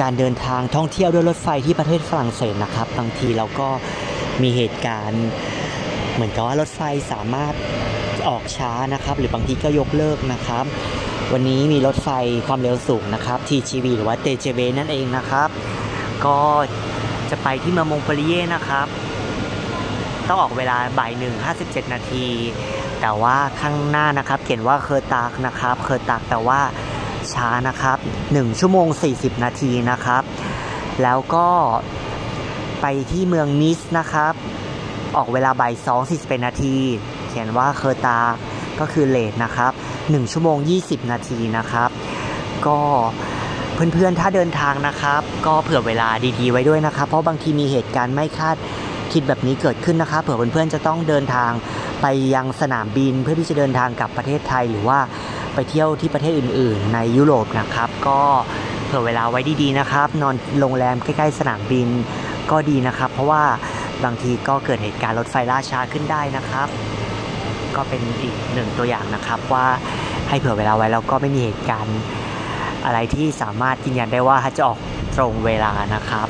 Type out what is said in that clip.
การเดินทางท่องเที่ยวด้วยรถไฟที่ประเทศฝรั่งเศสนะครับ บางทีเราก็มีเหตุการณ์เหมือนกับว่ารถไฟสามารถออกช้านะครับ หรือบางทีก็ยกเลิกนะครับ วันนี้มีรถไฟความเร็วสูงนะครับ TGV หรือว่า TGV นั่นเองนะครับ ก็จะไปที่เมืองมงเปรีเย่นะครับ ต้องออกเวลาบ่ายหนึ่งห้าสิบเจ็ดนาที แต่ว่าข้างหน้านะครับ เขียนว่าเคอร์ตากนะครับ เคอร์ตากแต่ว่า ช้านะครับ 1 ชั่วโมง 40 นาทีนะครับ แล้วก็ไปที่เมืองนิสนะครับ ออกเวลาบ่าย2 41นาที เขียนว่าเคอร์ตา ก็คือเลทนะครับ 1 ชั่วโมง 20 นาทีนะครับ ก็เพื่อนๆ ถ้าเดินทางนะครับ ก็เผื่อเวลาดีๆ ไว้ด้วยนะครับ เพราะบางทีมีเหตุการณ์ไม่คาดคิดแบบนี้เกิดขึ้นนะครับเผื่อเพื่อนๆจะต้องเดินทางไปยังสนามบินเพื่อที่จะเดินทางกลับประเทศไทย หรือว่า ไปเที่ยวที่ประเทศอื่น ๆ ในยุโรปนะครับ ก็เผื่อเวลาไว้ดีๆนะครับ นอนโรงแรมใกล้ ๆ สนามบินก็ดีนะครับ เพราะว่าบางทีก็เกิดเหตุการณ์รถไฟล่าช้าขึ้นได้นะครับ ก็เป็นอีกหนึ่งตัวอย่างนะครับว่าให้เผื่อเวลาไว้แล้วก็ไม่มีเหตุการณ์อะไรที่สามารถยืนยันได้ว่าจะออกตรงเวลานะครับ